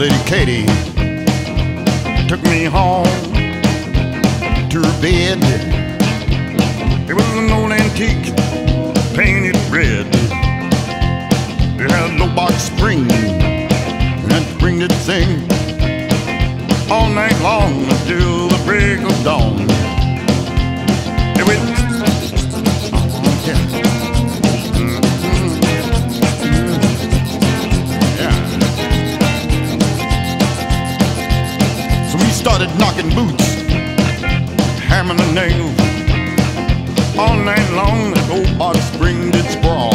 Lady Katie took me home to her bed. It was an old antique, painted red. It had a low box spring, and that spring did sing all night long until All night long, that old box spring did sprawl.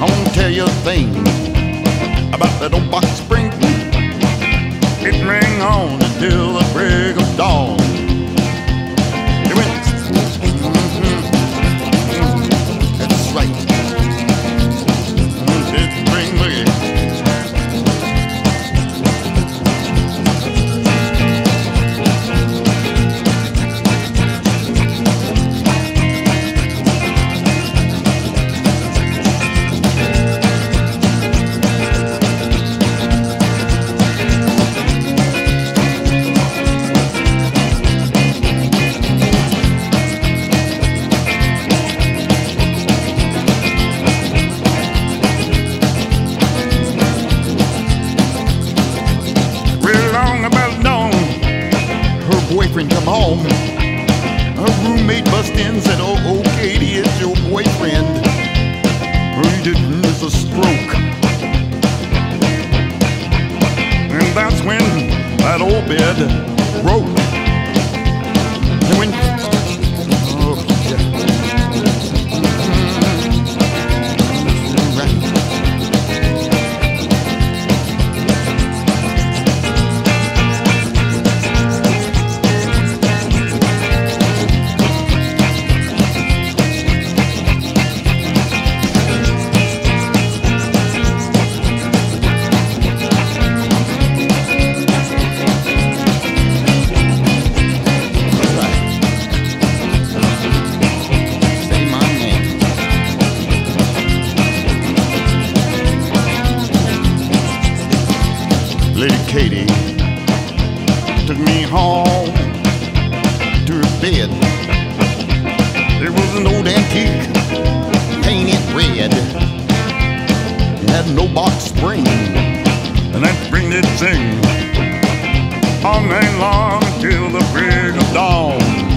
I wanna tell you a home. Her roommate bust in, said, "Oh, oh, Katie, it's your boyfriend." He didn't miss a stroke, and that's when that old bed broke. Lady Katie took me home to her bed. There was an old antique, painted red. It had no box spring, and that spring did sing all night long till the break of dawn.